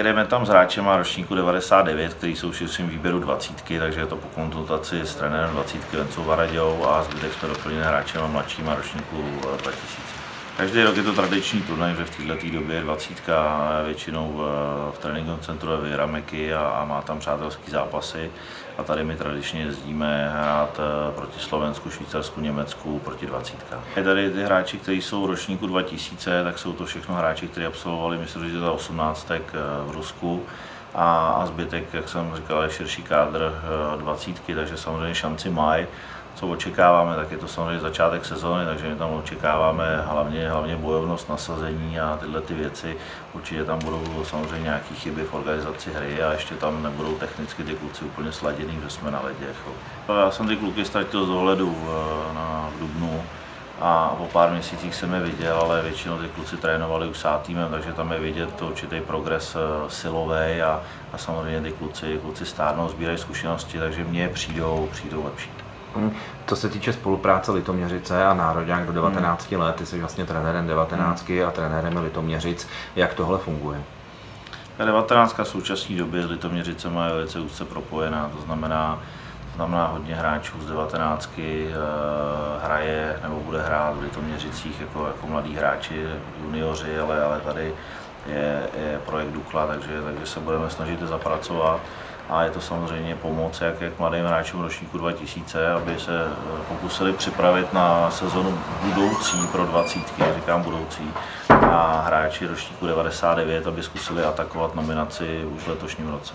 jedeme tam s hráčem a ročníku 99, který jsou v širším výběru 20, takže je to po konzultaci s trenérem 20 Vencou Varaďou a zbytek jsme a mladším a ročníku 2000. Každý rok je to tradiční turnaj, že v této době je 20 většinou v, v tréninkovém centru je Rameky a, a, má tam přátelské zápasy. A tady my tradičně jezdíme hrát eh, proti Slovensku, Švýcarsku, Německu proti 20. Je tady ty hráči, kteří jsou v ročníku 2000, tak jsou to všechno hráči, kteří absolvovali, myslím, že za 18 eh, v Rusku a, a zbytek, jak jsem říkal, je širší kádr 20, eh, takže samozřejmě šanci mají co očekáváme, tak je to samozřejmě začátek sezóny, takže my tam očekáváme hlavně, hlavně bojovnost, nasazení a tyhle ty věci. Určitě tam budou samozřejmě nějaké chyby v organizaci hry a ještě tam nebudou technicky ty kluci úplně sladěný, že jsme na ledě. Jako. Já jsem ty kluky ztratil z dohledu eh, na Dubnu a po pár měsících jsem je viděl, ale většinou ty kluci trénovali už s týmem, takže tam je vidět to určitý progres eh, silový a, a samozřejmě ty kluci, kluci stárnou, sbírají zkušenosti, takže mně přijdou, přijdou lepší. Hmm. Co se týče spolupráce Litoměřice a Národňák do 19 hmm. let, ty jsi vlastně trenérem 19 hmm. a trenérem Litoměřic, jak tohle funguje? 19 v současné době s Litoměřicem je velice úzce propojená, to znamená, to znamená hodně hráčů z 19 eh, hraje nebo bude hrát v Litoměřicích jako, jako mladí hráči, junioři, ale, ale tady je, je projekt Dukla, takže, takže se budeme snažit zapracovat a je to samozřejmě pomoc jak, jak mladým hráčům ročníku 2000, aby se eh, pokusili připravit na sezonu budoucí pro 20, říkám budoucí, a hráči ročníku 99, aby zkusili atakovat nominaci už v letošním roce.